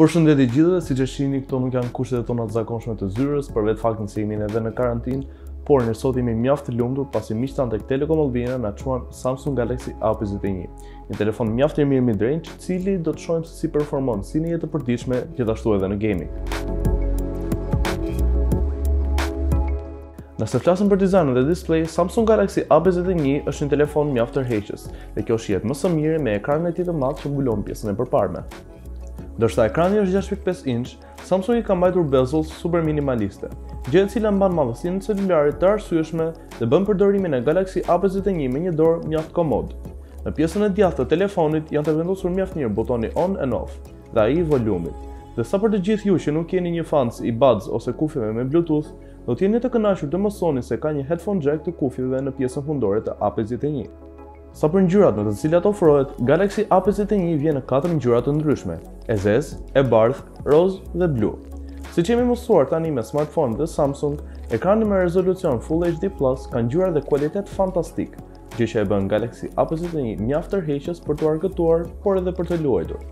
Përshëndetje gjithëve, siç e shihni këto nuk janë kushtet tona të zakonshme të zyrës për vetë faktin se jemi edhe në karantinë, por ne sot jemi mjaft të lumtur pasi miqtë tanë tek Telecom Albania na çuan Samsung Galaxy A51. Një telefon mjaft i mirë midrange, i cili do të shohim se si performon si në jetë të përditshme, gjithashtu edhe në gaming. Nëse flasim për dizajnin dhe display, Samsung Galaxy A51 është një telefon mjaft tërheqës, dhe kjo shihet më së miri me ekranin e tij të madh që mbulon pjesën e përparme. Ndërsa ekrani është 6.5 inç, Samsung i ka mbajtur bezels super minimaliste, gjë e cila mban madhësinë e celularit të arsyeshme dhe bën përdorimin e Galaxy A51 me një dorë mjaft komod. Në pjesën e djathtë të telefonit janë të vendosur mjaft mirë butoni on and off dhe ai i volumit. Dhe sa për të gjithë ju që nuk jeni një fans i buds ose kufjeve me bluetooth, do të jeni të kënaqur të mësoni se ka një headphone jack të kufjeve në pjesën fundore të A51. Sa për ngjyrat në të cilat ofrohet, Galaxy A51 vjen në katër ngjyra të ndryshme, e zezë, e bardhë, roz dhe blu. Siç jemi mësuar tani me smartphone-et e Samsung, ekrani me rezolucion Full HD Plus ka ngjyra dhe kualitet fantastik, gjë që e bën Galaxy A51 mjaft tërheqës për t'u argëtuar, por edhe për të luajtur.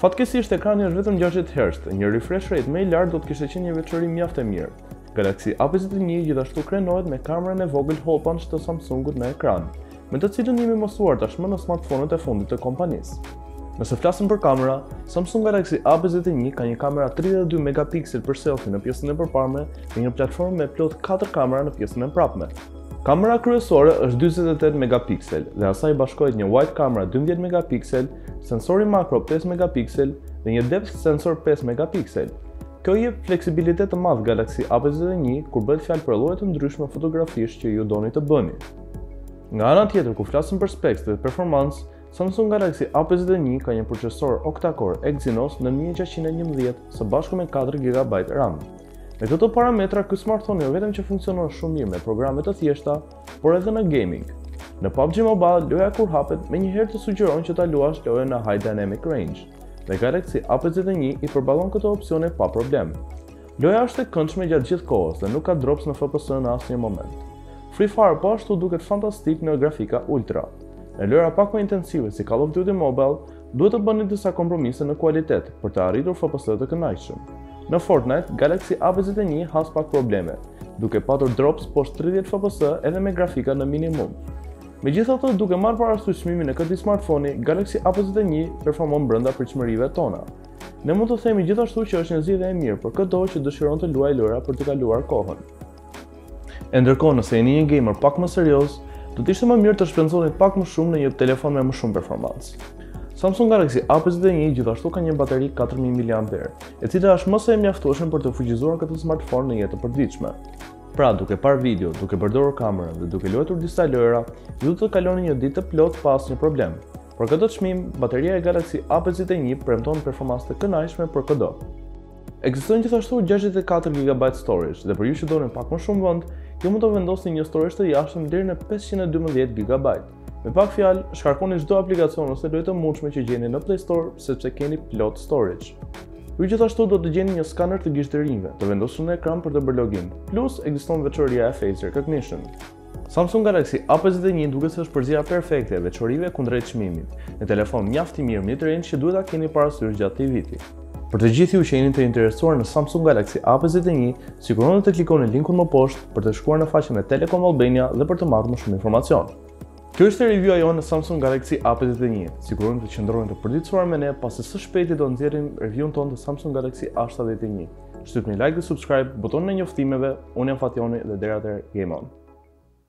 Fatkeqësisht ekrani është vetëm 60 Hz, një refresh rate më i lartë do të kishte qenë një veçori mjaft e mirë. Galaxy A51 gjithashtu krenohet me kamerën e vogël hole-punch të Samsungut në ekran, me të cilën jemi mësuar tashmë në smartphone-ët e fundit të kompanisë. Nëse flasim për kamera, Samsung Galaxy A51 ka një kamera 32 megapiksel për selfie në pjesën e përparme dhe një platformë me plot 4 kamera në pjesën e prapme. Kamera kryesore është 48 megapiksel dhe asaj bashkohet një wide kamera 12 megapiksel, sensori makro 5 megapiksel dhe një depth sensor 5 megapiksel. Kjo i jep fleksibilitet të madh Galaxy A51 kur bëhet fjalë për lloje të ndryshme fotografish që ju doni të bëni. Nga ana tjetër, kur flasim për specs dhe performancë, Samsung Galaxy A51 ka një procesor octa-core Exynos 9611 së bashku me 4 GB RAM. Me këto parametra, ky smartphone jo vetëm që funksionon shumë mirë me programe të thjeshta, por edhe në gaming. Në PUBG Mobile, loja kur hapet, menjëherë të sugjeron që ta luash lojën në High Dynamic Range. dhe Galaxy A pesëdhjetë e një i përballon këto opsione pa problem. Loja është e këndshme gjatë gjithë kohës dhe nuk ka drops në FPS në asnjë moment. Free Fire po ashtu duket fantastik në grafika ultra. Në lojëra pak më intensive si Call of Duty Mobile, duhet të bëni disa kompromise në kualitet për të arritur FPS të kënaqshëm. Në Fortnite, Galaxy A51 has pak probleme, duke patur drops poshtë 30 FPS edhe me grafika në minimum. Megjithatë, duke marrë parasysh çmimin e këtij smartphone-i, Galaxy A51 performon brenda pritshmërive tona. Ne mund të themi gjithashtu që është një zgjidhje e mirë për këdo që dëshiron të luajë lojëra për të kaluar kohën. E ndërkohë, nëse jeni një gamer pak më serioz, do të ishte më mirë të shpenzoni pak më shumë në një telefon me më shumë performancë. Samsung Galaxy A51 gjithashtu ka një bateri 4000 mAh, e cila është më se e mjaftueshme për të fuqizuar këtë smartphone në jetë të përditshme. Pra, duke parë video, duke përdorur kamerën dhe duke luajtur disa lojëra, ju do të kaloni një ditë të plotë pa asnjë problem. Për këtë çmim, bateria e Galaxy A51 premton performancë të kënaqshme për këdo. Ekzistojnë gjithashtu 64 GB storage dhe për ju që doni pak më shumë vend, ju mund të vendosni një storage të jashtëm deri në 512 GB. Me pak fjalë, shkarkoni çdo aplikacion ose lojë të mundshme që gjeni në Play Store sepse keni plot storage. Ju gjithashtu do të gjeni një skaner të gishtërinjve, të vendosur në ekran për të bërë login. Plus, ekziston veçoria e Face Recognition. Samsung Galaxy A51 duket se është përzija perfekte e veçorive kundrejt çmimit. Një telefon mjaft i mirë mid-range që duhet ta keni parasysh gjatë këtij viti. Për të gjithë ju që jeni të interesuar në Samsung Galaxy A51, siguroni të klikoni linkun më poshtë për të shkuar në faqen e Telekom Albania dhe për të marrë më shumë informacion. Kjo ishte review-a jonë në Samsung Galaxy A51. Siguroni të qëndroni të përditësuar me ne, pasi së shpejti do nxjerrim review-në tonë të Samsung Galaxy A71. Shtypni like dhe subscribe, butonin e njoftimeve, unë jam Fatjoni dhe deri atëherë, game on.